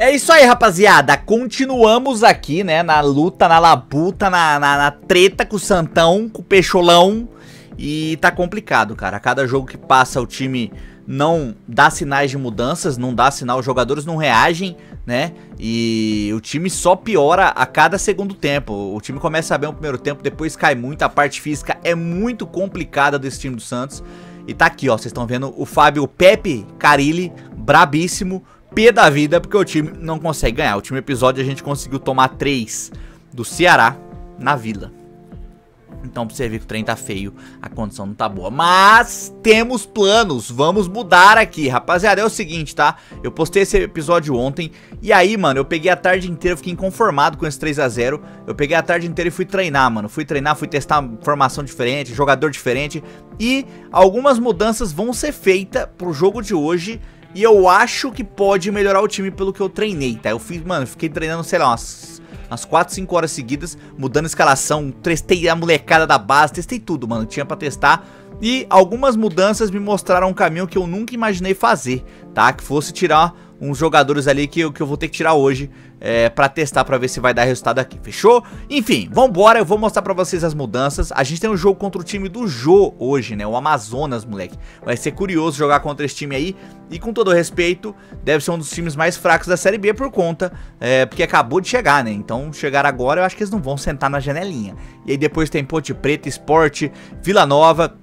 É isso aí, rapaziada. Continuamos aqui, né? Na luta, na labuta, na, na, na, treta com o Santão, com o Peixolão. E tá complicado, cara. Cada jogo que passa, o time não dá sinais de mudanças, não dá sinal, os jogadores não reagem, né? E o time só piora a cada segundo tempo. O time começa bem o primeiro tempo, depois cai muito. A parte física é muito complicada desse time do Santos. E tá aqui, ó, vocês estão vendo o Fábio Pepe Carilli, brabíssimo, P da vida, porque o time não consegue ganhar. O último episódio a gente conseguiu tomar 3 do Ceará na Vila. Então pra você ver que o trem tá feio, a condição não tá boa. Mas temos planos, vamos mudar aqui. Rapaziada, é o seguinte, tá? Eu postei esse episódio ontem e aí, mano, eu peguei a tarde inteira, fiquei inconformado com esse 3x0. Eu peguei a tarde inteira e fui treinar, mano. Fui treinar, fui testar formação diferente, jogador diferente. E algumas mudanças vão ser feitas pro jogo de hoje. E eu acho que pode melhorar o time pelo que eu treinei, tá? Eu fiz, mano, fiquei treinando, sei lá, umas umas 4, 5 horas seguidas, mudando escalação, testei a molecada da base, testei tudo, mano, tinha pra testar. E algumas mudanças me mostraram um caminho que eu nunca imaginei fazer, tá? Que fosse tirar uns jogadores ali que, que eu vou ter que tirar hoje é, pra testar, pra ver se vai dar resultado aqui, fechou? Enfim, vambora, eu vou mostrar pra vocês as mudanças. A gente tem um jogo contra o time do Jô hoje, né? O Amazonas, moleque. Vai ser curioso jogar contra esse time aí. E com todo respeito, deve ser um dos times mais fracos da Série B por conta, é, porque acabou de chegar, né? Então, chegar agora, eu acho que eles não vão sentar na janelinha. E aí depois tem Ponte Preta, Esporte, Vila Nova...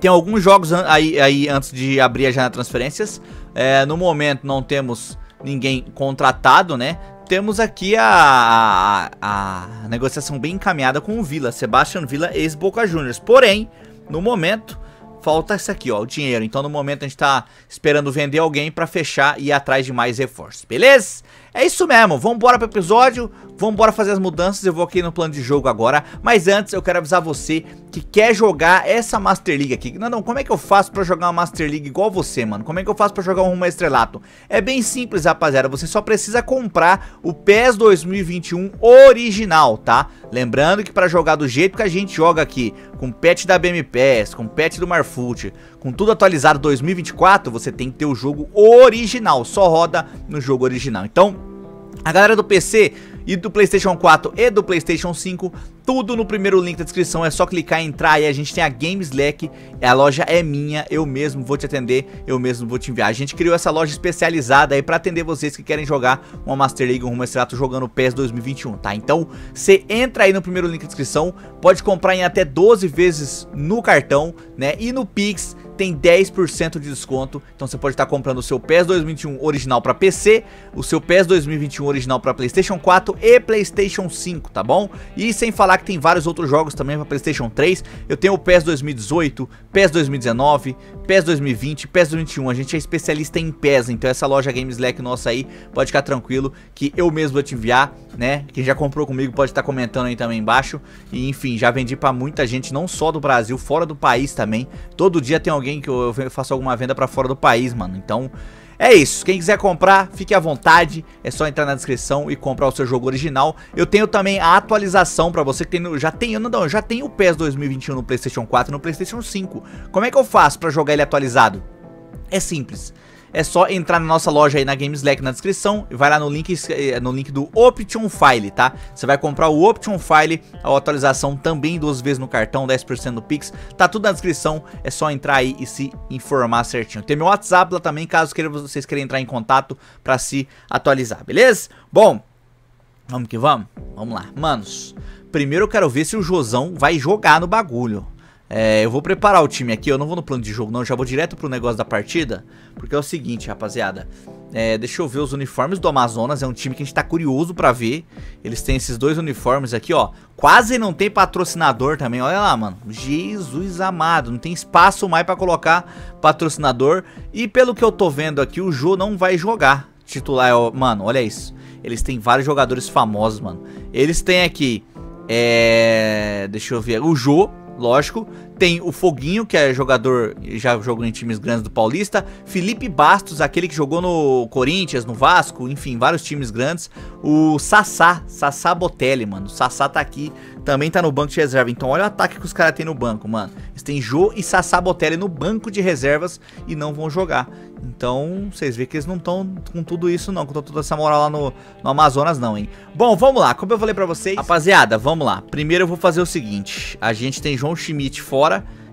Tem alguns jogos aí, aí antes de abrir a janela transferências. É, no momento não temos ninguém contratado, né? Temos aqui a, a, a negociação bem encaminhada com o Vila, Sebastian Villa, ex-Boca Juniors. Porém, no momento, falta isso aqui, ó, o dinheiro. Então, no momento, a gente tá esperando vender alguém para fechar e ir atrás de mais reforços, beleza? É isso mesmo, vambora pro episódio, vambora fazer as mudanças, eu vou aqui no plano de jogo agora, mas antes eu quero avisar você que quer jogar essa Master League aqui. Não, não, como é que eu faço pra jogar uma Master League igual você, mano? Como é que eu faço pra jogar um Rumo Estrelato? É bem simples, rapaziada, você só precisa comprar o PES 2021 original, tá? Lembrando que pra jogar do jeito que a gente joga aqui, com patch da BMPS, com patch do Marfoot, com tudo atualizado 2024, você tem que ter o jogo original, só roda no jogo original. Então, a galera do PC e do Playstation 4 e do Playstation 5, tudo no primeiro link da descrição, é só clicar entrar e a gente tem a Games Slack, a loja é minha, eu mesmo vou te atender, eu mesmo vou te enviar. A gente criou essa loja especializada aí pra atender vocês que querem jogar uma Master League, um Rumo Extrato jogando PES 2021, tá? Então, você entra aí no primeiro link da descrição, pode comprar em até 12 vezes no cartão, né? E no Pix tem 10% de desconto. Então você pode estar comprando o seu PES 2021 original para PC, o seu PES 2021 original para PlayStation 4 e PlayStation 5, tá bom? E sem falar que tem vários outros jogos também para PlayStation 3. Eu tenho o PES 2018, PES 2019, PES 2020, PES 2021. A gente é especialista em PES, então essa loja Games Slack nossa aí, pode ficar tranquilo que eu mesmo vou te enviar, né? Quem já comprou comigo pode estar comentando aí também embaixo. E enfim, já vendi para muita gente, não só do Brasil, fora do país também. Todo dia tem alguém alguém que eu faço alguma venda para fora do país, mano. Então, é isso. Quem quiser comprar, fique à vontade. É só entrar na descrição e comprar o seu jogo original. Eu tenho também a atualização para você que tem no, já tem, não, não, já tem o PES 2021 no PlayStation 4 e no PlayStation 5. Como é que eu faço para jogar ele atualizado? É simples é só entrar na nossa loja aí na Gameslack na descrição e vai lá no link, eh, no link do Option File, tá? Você vai comprar o Option File, a atualização também duas vezes no cartão, 10% no Pix, tá tudo na descrição, é só entrar aí e se informar certinho. Tem meu WhatsApp lá também, caso vocês queiram entrar em contato para se atualizar, beleza? Bom, vamos que vamos? Vamos lá, manos. Primeiro eu quero ver se o Josão vai jogar no bagulho. É, eu vou preparar o time aqui, eu não vou no plano de jogo não, já vou direto pro negócio da partida Porque é o seguinte, rapaziada é, Deixa eu ver os uniformes do Amazonas, é um time que a gente tá curioso pra ver Eles têm esses dois uniformes aqui, ó Quase não tem patrocinador também, olha lá, mano Jesus amado, não tem espaço mais pra colocar patrocinador E pelo que eu tô vendo aqui, o Jô não vai jogar titular Mano, olha isso Eles têm vários jogadores famosos, mano Eles têm aqui, é... Deixa eu ver, o Jô lógico. Tem o Foguinho, que é jogador, já jogou em times grandes do Paulista. Felipe Bastos, aquele que jogou no Corinthians, no Vasco, enfim, vários times grandes. O Sassá, Sassá Botelli, mano. O Sassá tá aqui, também tá no banco de reserva. Então olha o ataque que os caras têm no banco, mano. Eles têm Jô e Sassá Botelli no banco de reservas e não vão jogar. Então, vocês veem que eles não estão com tudo isso não, com toda essa moral lá no, no, Amazonas não, hein. Bom, vamos lá, como eu falei pra vocês... Rapaziada, vamos lá. Primeiro eu vou fazer o seguinte, a gente tem João Schmidt fora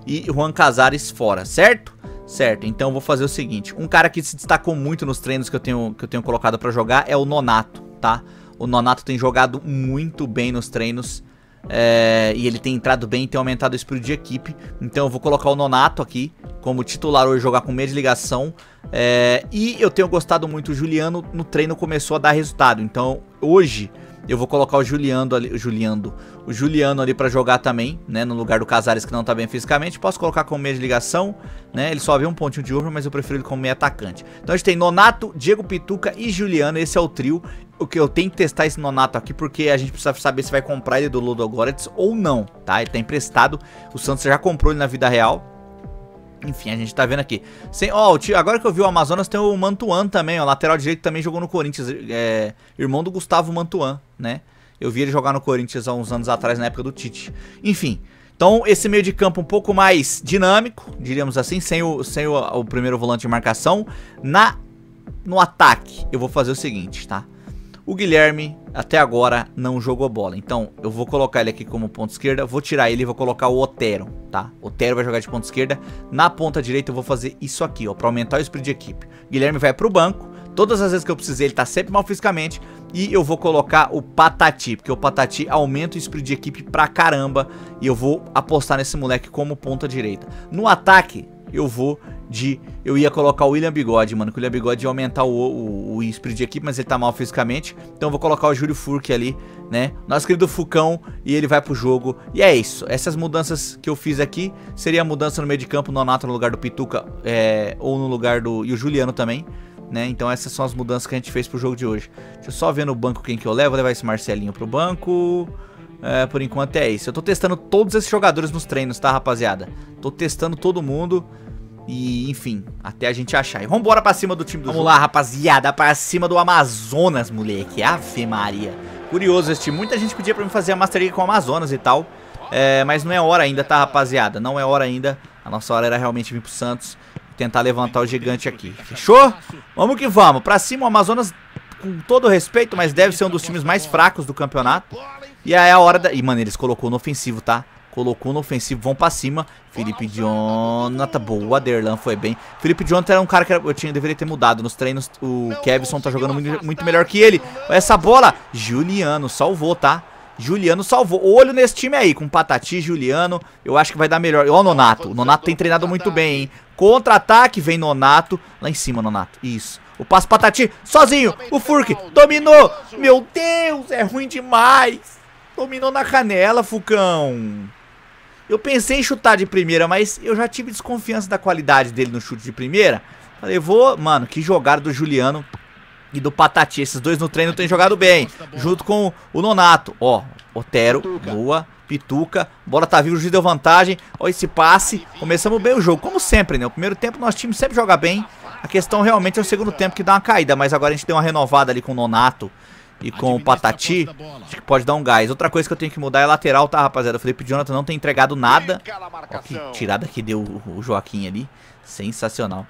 e Juan Casares fora, certo? Certo, então vou fazer o seguinte, um cara que se destacou muito nos treinos que eu tenho, que eu tenho colocado pra jogar é o Nonato, tá? O Nonato tem jogado muito bem nos treinos, é, e ele tem entrado bem e tem aumentado o espírito de equipe. Então eu vou colocar o Nonato aqui como titular hoje, jogar com meia de ligação. É, e eu tenho gostado muito, o Juliano no treino começou a dar resultado. Então hoje eu vou colocar o Juliano ali, o Juliano, o Juliano ali para jogar também, né, no lugar do Casares que não tá bem fisicamente. Posso colocar como meia de ligação, né? Ele só vê um pontinho de urna, mas eu prefiro ele como meia atacante. Então a gente tem Nonato, Diego Pituca e Juliano, esse é o trio. O que eu tenho que testar esse Nonato aqui porque a gente precisa saber se vai comprar ele do Ludogorets ou não, tá? Ele tá emprestado. O Santos já comprou ele na vida real. Enfim, a gente tá vendo aqui. Sem, ó, agora que eu vi o Amazonas, tem o Mantuan também, ó. Lateral direito também jogou no Corinthians. É, irmão do Gustavo Mantuan, né? Eu vi ele jogar no Corinthians há uns anos atrás, na época do Tite. Enfim. Então, esse meio de campo um pouco mais dinâmico, diríamos assim, sem o, sem o, o primeiro volante de marcação. Na, no ataque, eu vou fazer o seguinte, tá? O Guilherme, até agora, não jogou bola. Então, eu vou colocar ele aqui como ponta esquerda. Vou tirar ele e vou colocar o Otero, tá? Otero vai jogar de ponta esquerda. Na ponta direita, eu vou fazer isso aqui, ó. Pra aumentar o split de equipe. Guilherme vai pro banco. Todas as vezes que eu precisei, ele tá sempre mal fisicamente. E eu vou colocar o Patati, porque o Patati aumenta o split de equipe pra caramba. E eu vou apostar nesse moleque como ponta direita. No ataque, eu vou de... Eu ia colocar o William Bigode, mano, que o William Bigode ia aumentar o, o, o sprint de equipe, mas ele tá mal fisicamente. Então eu vou colocar o Júlio Furk ali, né? Nosso querido Fucão, e ele vai pro jogo. E é isso. Essas mudanças que eu fiz aqui, seria a mudança no meio de campo, no Nonato no lugar do Pituca, é, ou no lugar do... E o Juliano também. Né? Então essas são as mudanças que a gente fez pro jogo de hoje. Deixa eu só ver no banco quem que eu levo. Vou levar esse Marcelinho pro banco. É, por enquanto é isso. Eu tô testando todos esses jogadores nos treinos, tá, rapaziada? Tô testando todo mundo. E, enfim, até a gente achar. E vambora pra cima do time do Vamos jogo. lá, rapaziada, pra cima do Amazonas, moleque. Ave Maria. Curioso esse time. Muita gente pedia pra mim fazer a Master League com o Amazonas e tal. É, mas não é hora ainda, tá, rapaziada? Não é hora ainda. A nossa hora era realmente vir pro Santos. Tentar levantar o gigante aqui. Fechou? Vamos que vamos. Pra cima, o Amazonas, com todo respeito, mas deve ser um dos times mais fracos do campeonato. E aí é a hora da... Ih, mano, eles colocou no ofensivo, tá? Colocou no ofensivo, vão pra cima. Felipe Jonathan, boa, Derlan foi bem. Felipe Jonathan era um cara que eu tinha, deveria ter mudado. Nos treinos, o Kevson tá jogando muito, muito melhor que ele. Essa bola, Juliano salvou, tá? Juliano salvou. Olho nesse time aí, com Patati, Juliano. Eu acho que vai dar melhor. Ó o Nonato. O Nonato tem treinado muito bem, hein? Contra-ataque, vem Nonato. Lá em cima, Nonato. Isso. O passo Patati, sozinho. O Furk dominou. Meu Deus, é ruim demais. Dominou na canela, Fucão. Eu pensei em chutar de primeira, mas eu já tive desconfiança da qualidade dele no chute de primeira. Falei, vou... Mano, que jogada do Juliano e do Patati. Esses dois no treino têm jogado bem. Junto com o Nonato. Ó, Otero, boa. Pituca, bola tá viva, o juiz deu vantagem. Ó esse passe. Começamos bem o jogo, como sempre, né? O primeiro tempo nosso time sempre joga bem. A questão realmente é o segundo tempo que dá uma caída, mas agora a gente deu uma renovada ali com o Nonato e com o Patati, acho que pode dar um gás. Outra coisa que eu tenho que mudar é lateral, tá, rapaziada? O Felipe Jonathan não tem entregado nada. Ó, que tirada que deu o Joaquim ali. Sensacional.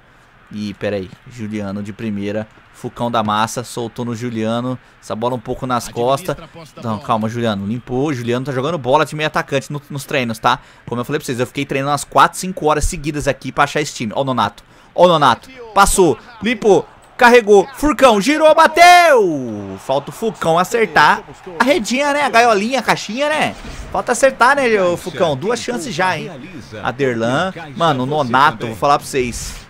E, peraí, Juliano de primeira. Fucão da massa, soltou no Juliano. Essa bola um pouco nas costas. Não, calma, Juliano. Limpou. Juliano tá jogando bola de meio atacante no, nos treinos, tá? Como eu falei pra vocês, eu fiquei treinando umas 4, 5 horas seguidas aqui pra achar esse time. Ó o Nonato. Ó o Nonato. Passou. Limpou. Carregou. Furcão. Girou. Bateu. Falta o Furcão acertar a redinha, né? A gaiolinha, a caixinha, né? Falta acertar, né, o? Duas chances já, hein? Aderlan. Mano, o Nonato, vou falar pra vocês.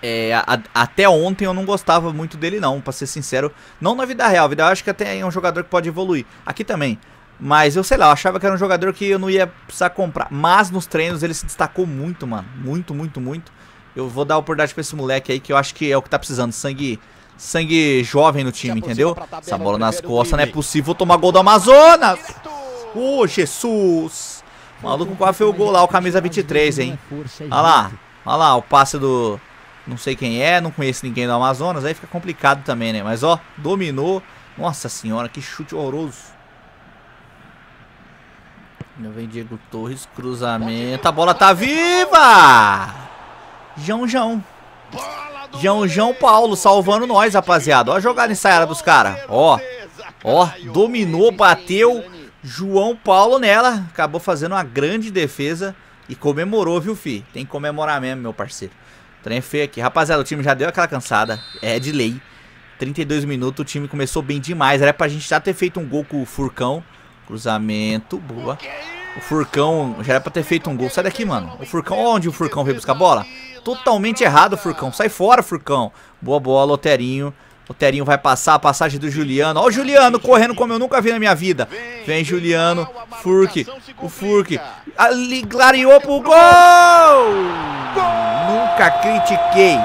É, a, até ontem eu não gostava muito dele não, pra ser sincero. Não na vida real, vida eu acho que até é um jogador que pode evoluir. Aqui também. Mas eu sei lá, eu achava que era um jogador que eu não ia precisar comprar. Mas nos treinos ele se destacou muito, mano. Muito, muito, muito. Eu vou dar oportunidade pra esse moleque aí, que eu acho que é o que tá precisando. Sangue, sangue jovem no time, entendeu? Essa bola nas costas, não é possível tomar gol do Amazonas. Ô, oh, Jesus. O maluco quase fez o gol lá, o camisa 23, hein. Olha lá, olha lá, o passe do... Não sei quem é, não conheço ninguém do Amazonas, aí fica complicado também, né? Mas ó, dominou. Nossa senhora, que chute horroroso. Ainda vem Diego Torres, cruzamento. A bola tá viva! João João. João João Paulo salvando nós, rapaziada. Ó a jogada ensaiada dos caras. Ó, ó, dominou, bateu. João Paulo nela. Acabou fazendo uma grande defesa e comemorou, viu, fi? Tem que comemorar mesmo, meu parceiro. Trem feio aqui. Rapaziada, o time já deu aquela cansada. É de lei. 32 minutos, o time começou bem demais. Era pra gente já ter feito um gol com o Furcão. Cruzamento, boa. O Furcão já era pra ter feito um gol. Sai daqui, mano. O Furcão, onde o Furcão veio buscar a bola? Totalmente errado, Furcão. Sai fora, Furcão. Boa bola, Loterinho. Loterinho vai passar a passagem do Juliano. Ó o Juliano correndo como eu nunca vi na minha vida. Vem Juliano. Furk. O Furk. Ali clareou pro gol! Nunca critiquei.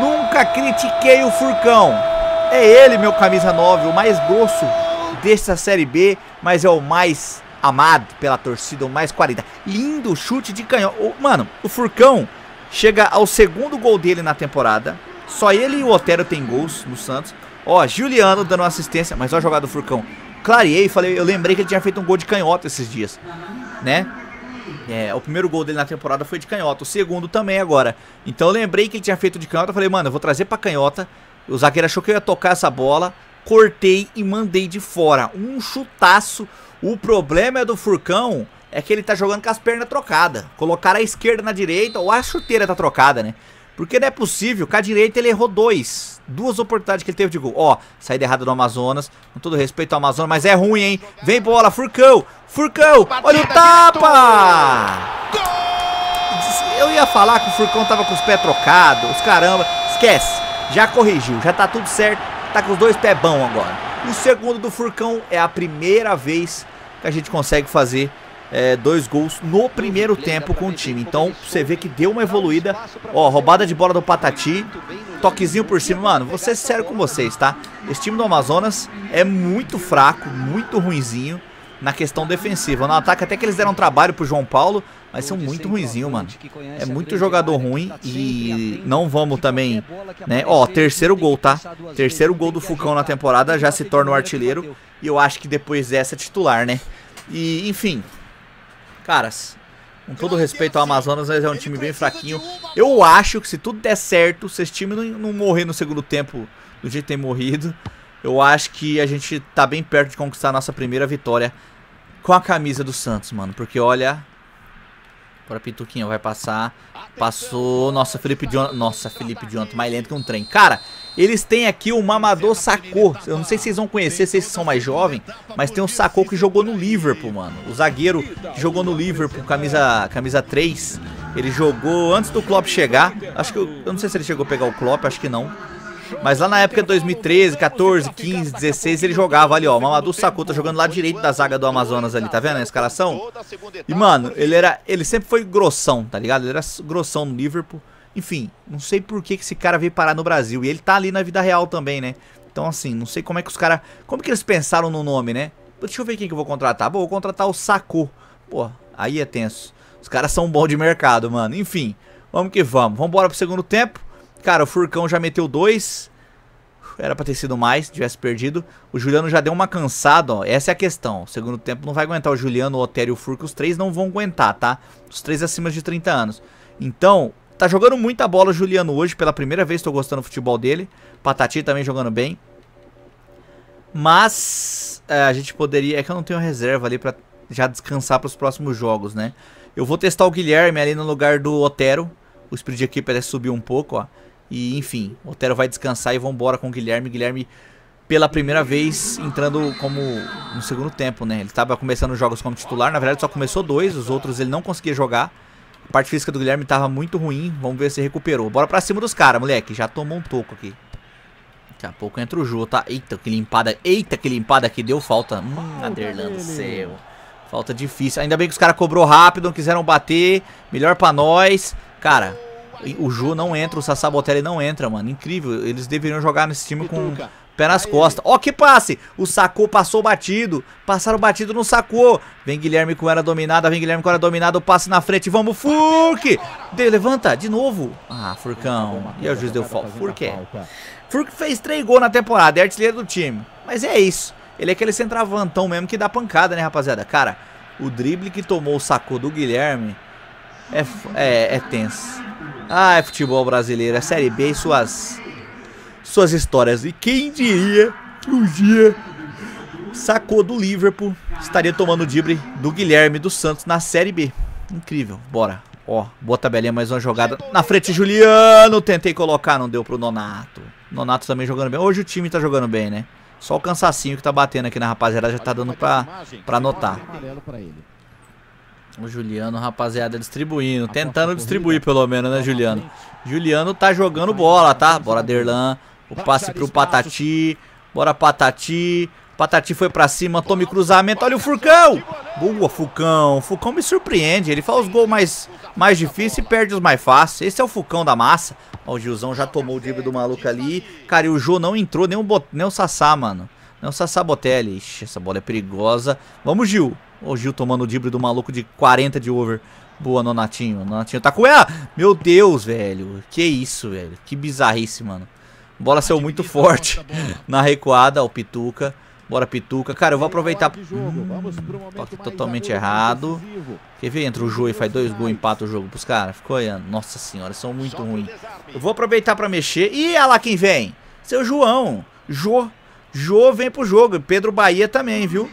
Nunca critiquei o Furcão. É ele, meu camisa 9, o mais grosso dessa Série B, mas é o mais amado pela torcida, o mais qualidade. Lindo chute de canhão. Mano, o Furcão chega ao segundo gol dele na temporada. Só ele e o Otero tem gols no Santos. Ó, Juliano dando assistência, mas ó a jogada do Furcão. Clareei, falei, eu lembrei que ele tinha feito um gol de canhota esses dias, né? É, o primeiro gol dele na temporada foi de canhota, o segundo também agora. Então eu lembrei que ele tinha feito de canhota, falei, mano, eu vou trazer pra canhota. O zagueiro achou que eu ia tocar essa bola, cortei e mandei de fora. Um chutaço. O problema é do Furcão é que ele tá jogando com as pernas trocadas. Colocar a esquerda na direita ou a chuteira tá trocada, né? Porque não é possível, com a direita ele errou dois. Duas oportunidades que ele teve de gol. Ó, saída errada do Amazonas. Com todo respeito ao Amazonas, mas é ruim, hein? Vem bola, Furcão! Furcão! Olha o tapa! Eu ia falar que o Furcão tava com os pés trocados, os caramba. Esquece, já corrigiu, já tá tudo certo. Tá com os dois pés bons agora. O segundo do Furcão é a primeira vez que a gente consegue fazer é, dois gols no primeiro tempo com o time. Então você vê que deu uma evoluída. Ó, roubada de bola do Patati. Toquezinho por cima. Mano, vou ser sério com vocês, tá? Esse time do Amazonas é muito fraco, muito ruinzinho na questão defensiva. No ataque até que eles deram trabalho pro João Paulo, mas são muito ruinzinho, mano. É muito jogador ruim e não vamos também, né? Ó, terceiro gol, tá? Terceiro gol do Fucão na temporada, já se torna o artilheiro e eu acho que depois dessa é titular, né? E, enfim, Caras, com todo respeito ao Amazonas, mas é um time bem fraquinho. Eu acho que se tudo der certo, se esse time não, não morrer no segundo tempo do jeito que tem morrido, eu acho que a gente tá bem perto de conquistar a nossa primeira vitória com a camisa do Santos, mano. Porque olha, Agora Pituquinha vai passar. Passou. Nossa, Felipe Jonathan. Nossa, Felipe Jonathan, mais lento que um trem. Cara, eles têm aqui o Mamador Sacou. Eu não sei se vocês vão conhecer, se vocês são mais jovens. Mas tem o Sacou que jogou no Liverpool, mano. O zagueiro que jogou no Liverpool, camisa, camisa 3. Ele jogou antes do Klopp chegar. Acho que eu, eu não sei se ele chegou a pegar o Klopp, acho que não. Mas lá na época de 2013, 14, 15, 16, ele jogava ali, ó. Mamadou Saku tá jogando lá direito da zaga do Amazonas ali, tá vendo a escalação? E, mano, ele era. Ele sempre foi grossão, tá ligado? Ele era grossão no Liverpool. Enfim, não sei por que, que esse cara veio parar no Brasil. E ele tá ali na vida real também, né? Então, assim, não sei como é que os caras. Como que eles pensaram no nome, né? Deixa eu ver quem que eu vou contratar. Bom, vou contratar o Saku. Pô, aí é tenso. Os caras são bons de mercado, mano. Enfim, vamos que vamos. Vamos embora pro segundo tempo. Cara, o Furcão já meteu dois. Era pra ter sido mais, tivesse perdido. O Juliano já deu uma cansada, ó. Essa é a questão. O segundo tempo não vai aguentar o Juliano, o Otério e o Furco. Os três não vão aguentar, tá? Os três acima de 30 anos. Então, tá jogando muita bola o Juliano hoje. Pela primeira vez tô gostando do futebol dele. Patati também jogando bem. Mas é, a gente poderia... É que eu não tenho reserva ali pra já descansar pros próximos jogos, né? Eu vou testar o Guilherme ali no lugar do Otero. O speed de equipe parece subir um pouco, ó. E enfim, o Otero vai descansar e vambora com o Guilherme. Guilherme, pela primeira vez, entrando como no segundo tempo, né? Ele estava começando jogos como titular, na verdade só começou dois, os outros ele não conseguia jogar. A parte física do Guilherme estava muito ruim, vamos ver se recuperou. Bora pra cima dos caras, moleque, já tomou um toco aqui. Daqui a pouco entra o Ju, tá? Eita, que limpada, eita, que limpada que deu falta. Hum, Aderlan do céu. Falta difícil. Ainda bem que os caras cobrou rápido, não quiseram bater. Melhor pra nós. Cara, o Ju não entra, o Sassá Botelli não entra, mano. Incrível. Eles deveriam jogar nesse time com pé nas costas. Ó, que passe! O Sacou passou batido. Passaram batido no Sacou. Vem Guilherme com ela dominada. Vem Guilherme com ela dominada. O passe na frente. Vamos, Furk! De, levanta, de novo. Ah, Furcão. E o juiz deu falta. Furk é. Furk fez três gols na temporada. É artilheiro do time. Mas é isso. Ele é aquele centravantão mesmo que dá pancada, né, rapaziada? Cara, o drible que tomou o Sacou do Guilherme é, é, é tenso. Ai, futebol brasileiro, a Série B e suas, suas histórias. E quem diria que um dia sacou do Liverpool estaria tomando o drible do Guilherme dos Santos na Série B. Incrível, bora. Ó, boa tabelinha, mais uma jogada. Na frente, Juliano. Tentei colocar, não deu pro Nonato. Nonato também jogando bem. Hoje o time tá jogando bem, né? Só o cansacinho que tá batendo aqui na rapaziada já tá dando pra, pra notar. O Juliano, rapaziada, distribuindo. Tentando distribuir, pelo menos, né, Juliano? Juliano tá jogando bola, tá? Bora, Derlan. O passe pro Patati. Bora, Patati. Patati foi pra cima, tome cruzamento. Olha o Furcão! Boa, Furcão. Furcão me surpreende. Ele faz os gols mais, mais difíceis e perde os mais fáceis. Esse é o Furcão da massa. Ó, o Gilzão já tomou o drible do maluco ali. Cara, e o Jô não entrou, nem o, Bot... nem o Sassá, mano. Nem o Sassá Botelli. Ixi, essa bola é perigosa. Vamos, Gil. O Gil tomando o drible do maluco de 40 de over. Boa, Nonatinho. Nonatinho tá com ela. Meu Deus, velho. Que isso, velho. Que bizarrice, mano. Bola saiu muito forte na recuada. O Pituca. Bora, Pituca. Cara, eu vou aproveitar... Hum, toque totalmente errado. Quer ver? Entra o Jô e faz dois gols, empata o jogo pros caras. Ficou olhando. Nossa senhora, são muito ruins. Eu vou aproveitar pra mexer. Ih, olha lá quem vem. Seu João. Jô. Jô vem pro jogo. Pedro Bahia também, viu?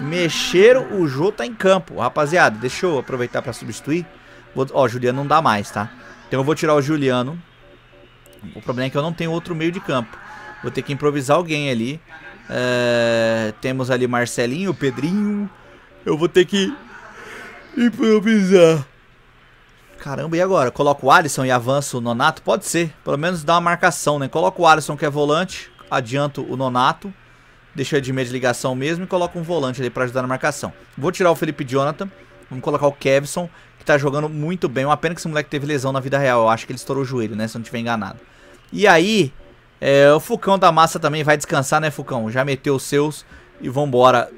Mexeram, o Jô tá em campo. Rapaziada, deixa eu aproveitar pra substituir. Vou... Ó, Juliano não dá mais, tá? Então eu vou tirar o Juliano. O problema é que eu não tenho outro meio de campo. Vou ter que improvisar alguém ali. É, temos ali Marcelinho, Pedrinho. Eu vou ter que improvisar. Caramba, e agora? Coloco o Alisson e avanço o Nonato? Pode ser. Pelo menos dá uma marcação, né? Coloco o Alisson que é volante. Adianto o Nonato. Deixa de meia de ligação mesmo e coloco um volante ali pra ajudar na marcação. Vou tirar o Felipe Jonathan. Vamos colocar o Kevson, que tá jogando muito bem. Uma pena que esse moleque teve lesão na vida real. Eu acho que ele estourou o joelho, né? Se eu não estiver enganado. E aí, é, o Fucão da Massa também vai descansar, né, Fucão? Já meteu os seus e vambora.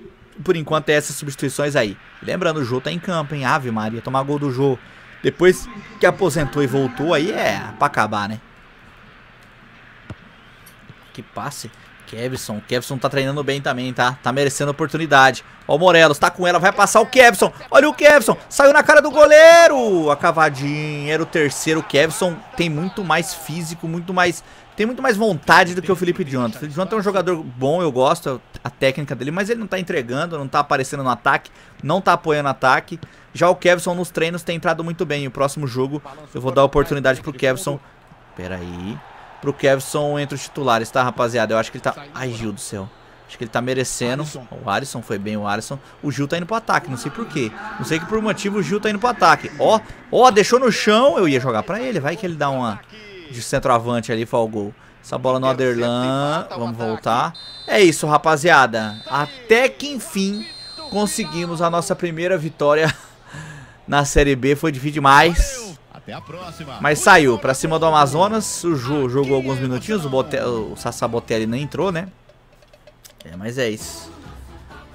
Por enquanto é essas substituições aí. Lembrando, o Jô tá em campo, hein? Ave Maria, tomar gol do Jô. Depois que aposentou e voltou, aí é pra acabar, né? Que passe. Kevson, Kevson tá treinando bem também, tá? Tá merecendo oportunidade. Ó o Morelos, tá com ela, vai passar o Kevson. Olha o Kevson, saiu na cara do goleiro. A cavadinha, era o terceiro. Kevson tem muito mais físico, muito mais tem muito mais vontade do que o Felipe Jonathan. O Felipe Jonathan é um jogador bom, eu gosto a técnica dele, mas ele não tá entregando, não tá aparecendo no ataque, não tá apoiando ataque. Já o Kevson nos treinos tem entrado muito bem. O próximo jogo eu vou dar oportunidade pro Kevson. Pera aí. Pro Kevson entre os titulares, tá, rapaziada? Eu acho que ele tá... Ai, Gil do céu. Acho que ele tá merecendo. O Alisson foi bem, o Alisson. O Gil tá indo pro ataque, não sei porquê. Não sei que por motivo o Gil tá indo pro ataque. Ó, ó, deixou no chão. Eu ia jogar pra ele, vai que ele dá uma de centroavante ali, gol. Essa bola no Aderlan. Vamos voltar. É isso, rapaziada. Até que enfim conseguimos a nossa primeira vitória na Série B. Foi difícil demais. Mas saiu pra cima do Amazonas. O Ju jogou alguns minutinhos. O, Bote o Botelli não entrou, né? É, mas é isso.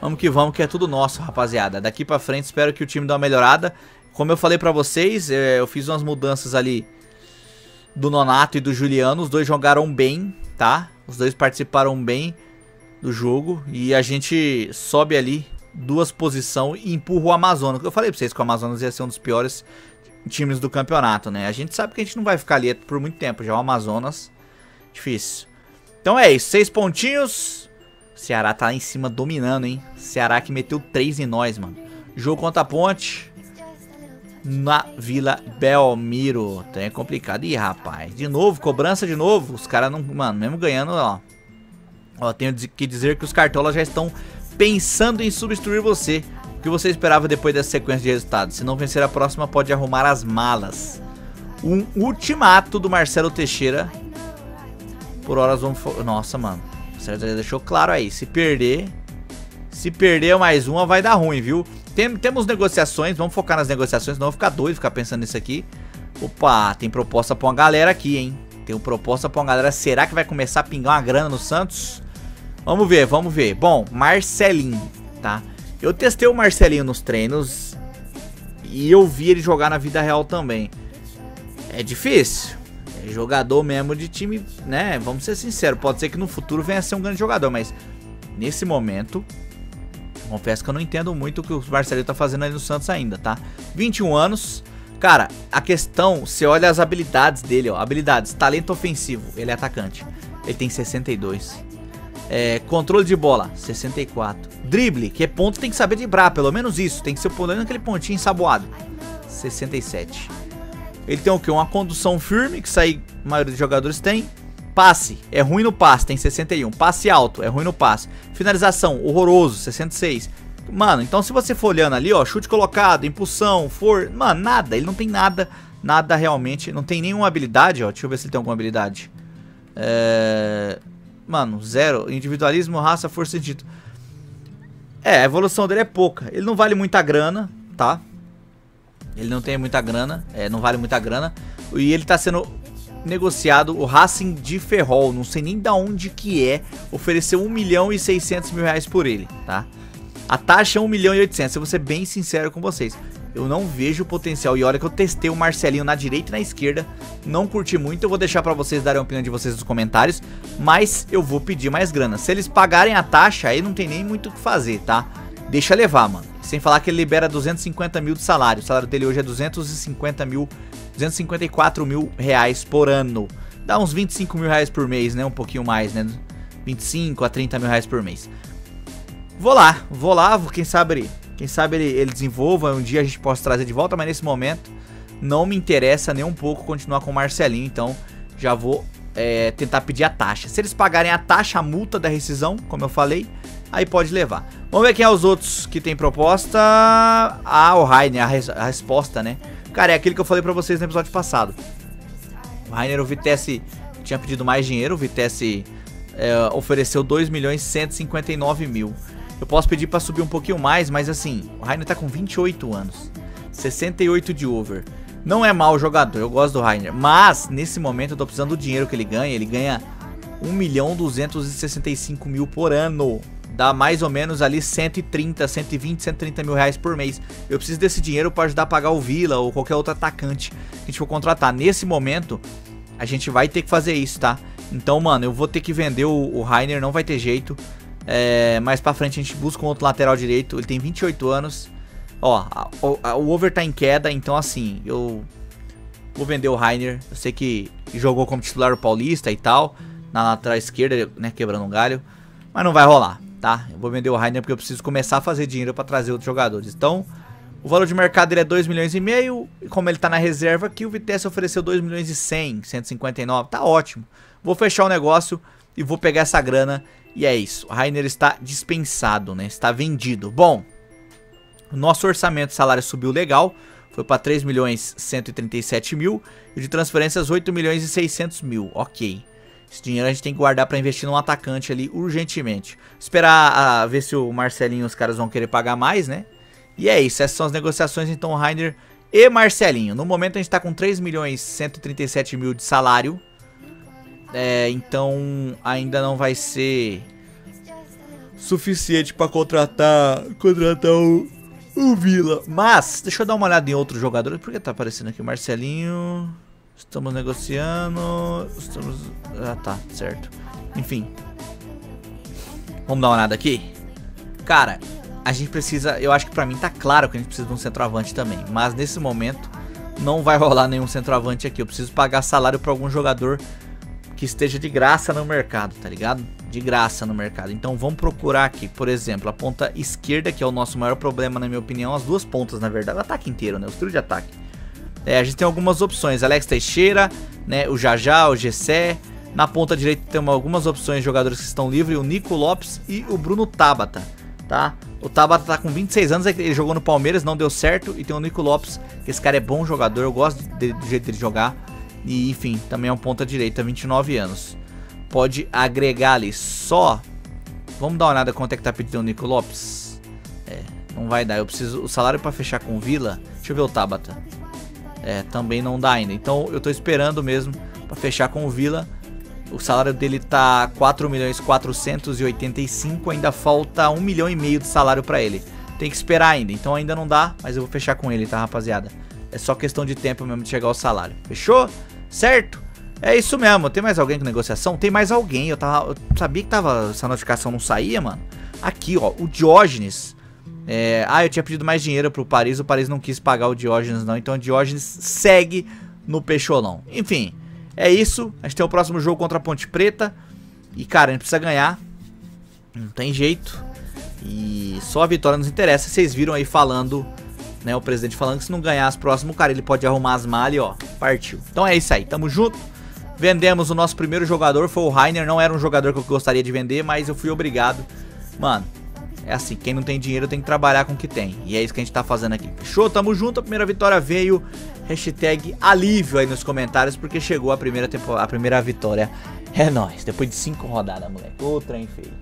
Vamos que vamos, que é tudo nosso, rapaziada. Daqui pra frente, espero que o time dê uma melhorada. Como eu falei pra vocês, é, eu fiz umas mudanças ali do Nonato e do Juliano. Os dois jogaram bem, tá? Os dois participaram bem do jogo. E a gente sobe ali duas posições e empurra o Amazonas. Eu falei pra vocês que o Amazonas ia ser um dos piores times do campeonato, né? A gente sabe que a gente não vai ficar ali por muito tempo. Já o Amazonas, difícil. Então é isso, seis pontinhos. Ceará tá lá em cima dominando, hein? Ceará que meteu três em nós, mano. Jogo contra a Ponte na Vila Belmiro. Então é complicado. Ih, rapaz. De novo, cobrança de novo. Os caras não... Mano, mesmo ganhando, ó. Ó, tenho que dizer que os cartolas já estão pensando em substituir você. Que você esperava depois dessa sequência de resultados? Se não vencer a próxima, pode arrumar as malas. Um ultimato do Marcelo Teixeira. Por horas vamos... Nossa, mano. O Sérgio deixou claro aí. Se perder... Se perder mais uma, vai dar ruim, viu? Tem, temos negociações, vamos focar nas negociações, não vou ficar doido ficar pensando nisso aqui. Opa, tem proposta pra uma galera aqui, hein? Tem uma proposta pra uma galera. Será que vai começar a pingar uma grana no Santos? Vamos ver, vamos ver. Bom, Marcelinho, tá? Eu testei o Marcelinho nos treinos e eu vi ele jogar na vida real também. É difícil. É jogador mesmo de time, né? Vamos ser sinceros. Pode ser que no futuro venha a ser um grande jogador, mas nesse momento Confesso que eu não entendo muito o que o Marcelinho tá fazendo ali no Santos ainda, tá? 21 anos, Cara, a questão, você olha as habilidades dele, ó. Habilidades, talento ofensivo, ele é atacante. Ele tem 62. É, controle de bola, 64. Drible, que é ponto, tem que saber driblar, pelo menos isso. Tem que ser pelo aquele pontinho ensaboado. 67. Ele tem o que? Uma condução firme, que aí a maioria dos jogadores tem. Passe, é ruim no passe, tem 61. Passe alto, é ruim no passe. Finalização, horroroso, 66. Mano, então se você for olhando ali, ó, chute colocado, impulsão, for... Mano, nada, ele não tem nada, nada realmente. Não tem nenhuma habilidade, ó. Deixa eu ver se ele tem alguma habilidade. É... Mano, zero. Individualismo, raça, força e título. É, a evolução dele é pouca. Ele não vale muita grana, tá? Ele não tem muita grana, é, não vale muita grana. E ele tá sendo negociado o Racing de Ferrol, não sei nem da onde que é, ofereceu 1 milhão e 600 mil reais por ele, tá? A taxa é 1 milhão e 800, eu vou ser bem sincero com vocês. Eu não vejo potencial. E olha que eu testei o Marcelinho na direita e na esquerda. Não curti muito. Eu vou deixar pra vocês darem a opinião de vocês nos comentários. Mas eu vou pedir mais grana. Se eles pagarem a taxa, aí não tem nem muito o que fazer, tá? Deixa levar, mano. Sem falar que ele libera 250 mil de salário. O salário dele hoje é 250 mil, 254 mil reais por ano. Dá uns 25 mil reais por mês, né? Um pouquinho mais, né? 25 a 30 mil reais por mês. Vou lá, vou lá, quem sabe quem sabe ele, ele desenvolva, um dia a gente possa trazer de volta, mas nesse momento não me interessa nem um pouco continuar com o Marcelinho, então já vou é, tentar pedir a taxa. Se eles pagarem a taxa, a multa da rescisão, como eu falei, aí pode levar. Vamos ver quem é os outros que tem proposta. Ah, o Rainer, a, res, a resposta, né? Cara, é aquilo que eu falei pra vocês no episódio passado. O Rainer, o Vitesse tinha pedido mais dinheiro, o Vitesse é, ofereceu 2 milhões e 159 mil. Eu posso pedir para subir um pouquinho mais, mas assim, o Rainer tá com 28 anos. 68 de over. Não é mau jogador, eu gosto do Rainer. Mas, nesse momento, eu tô precisando do dinheiro que ele ganha. Ele ganha 1 milhão 265 mil por ano. Dá mais ou menos ali 130, 120, 130 mil reais por mês. Eu preciso desse dinheiro para ajudar a pagar o Vila ou qualquer outro atacante que a gente for contratar. Nesse momento, a gente vai ter que fazer isso, tá? Então, mano, eu vou ter que vender o, o Rainer, não vai ter jeito. É, mais pra frente a gente busca um outro lateral direito. Ele tem 28 anos. Ó, a, a, o over tá em queda, então assim, eu vou vender o Rainer. Eu sei que jogou como titular o Paulista e tal. Na lateral esquerda, né, quebrando um galho. Mas não vai rolar, tá? Eu vou vender o Rainer porque eu preciso começar a fazer dinheiro para trazer outros jogadores. Então, o valor de mercado dele é 2 milhões e meio. E como ele tá na reserva aqui, o Vitesse ofereceu 2 milhões e 100, 159. Tá ótimo. Vou fechar o negócio e vou pegar essa grana e é isso, Rainer está dispensado, né? Está vendido. Bom, nosso orçamento salário subiu legal, foi para 3 milhões 137 mil e de transferências 8 milhões e 600 mil, ok. Esse dinheiro a gente tem que guardar para investir num atacante ali urgentemente. Esperar a, ver se o Marcelinho os caras vão querer pagar mais, né? E é isso, essas são as negociações então Rainer e Marcelinho. No momento a gente está com 3 milhões 137 mil de salário é, então ainda não vai ser suficiente para contratar contratar o, o Vila. Mas, deixa eu dar uma olhada em outros jogadores. Por que tá aparecendo aqui? Marcelinho. Estamos negociando. Estamos. Ah, tá, certo. Enfim. Vamos dar uma olhada aqui? Cara, a gente precisa. Eu acho que pra mim tá claro que a gente precisa de um centroavante também. Mas nesse momento não vai rolar nenhum centroavante aqui. Eu preciso pagar salário pra algum jogador que esteja de graça no mercado, tá ligado? De graça no mercado. Então vamos procurar aqui, por exemplo, a ponta esquerda, que é o nosso maior problema, na minha opinião, as duas pontas, na verdade, o ataque inteiro, né? O estilo de ataque. É, a gente tem algumas opções, Alex Teixeira, né? O Jajá, o Gessé. Na ponta direita tem algumas opções de jogadores que estão livres, o Nico Lopes e o Bruno Tabata, tá? O Tabata tá com 26 anos, ele jogou no Palmeiras, não deu certo, e tem o Nico Lopes, que esse cara é bom jogador, eu gosto de, do jeito dele jogar. E enfim, também é um ponta direita, 29 anos. Pode agregar ali só. Vamos dar uma olhada quanto é que tá pedindo o Nico Lopes. É, não vai dar. Eu preciso. O salário para fechar com Vila. Deixa eu ver o Tabata. É, também não dá ainda. Então eu tô esperando mesmo para fechar com o Vila. O salário dele tá 4 milhões 485, ainda falta 1 milhão e meio de salário para ele. Tem que esperar ainda, então ainda não dá, mas eu vou fechar com ele, tá, rapaziada? É só questão de tempo mesmo de chegar ao salário. Fechou? Certo? É isso mesmo. Tem mais alguém com negociação? Tem mais alguém. Eu, tava, eu sabia que tava, essa notificação não saía, mano. Aqui, ó. O Diógenes. É, ah, eu tinha pedido mais dinheiro pro Paris, o Paris não quis pagar o Diógenes não, então o Diógenes segue no Peixolão. Enfim, é isso. A gente tem o próximo jogo contra a Ponte Preta. E, cara, a gente precisa ganhar. Não tem jeito. E só a vitória nos interessa. Vocês viram aí falando, né? O presidente falando que se não ganhar as próximas, cara, ele pode arrumar as malhas e ó, partiu. Então é isso aí, tamo junto. Vendemos o nosso primeiro jogador, foi o Rainer. Não era um jogador que eu gostaria de vender, mas eu fui obrigado. Mano, é assim, quem não tem dinheiro tem que trabalhar com o que tem. E é isso que a gente tá fazendo aqui. Fechou? Tamo junto, a primeira vitória veio. Hashtag alívio aí nos comentários, porque chegou a primeira, a primeira vitória. É nóis, depois de cinco rodadas, moleque. Ô trem feio.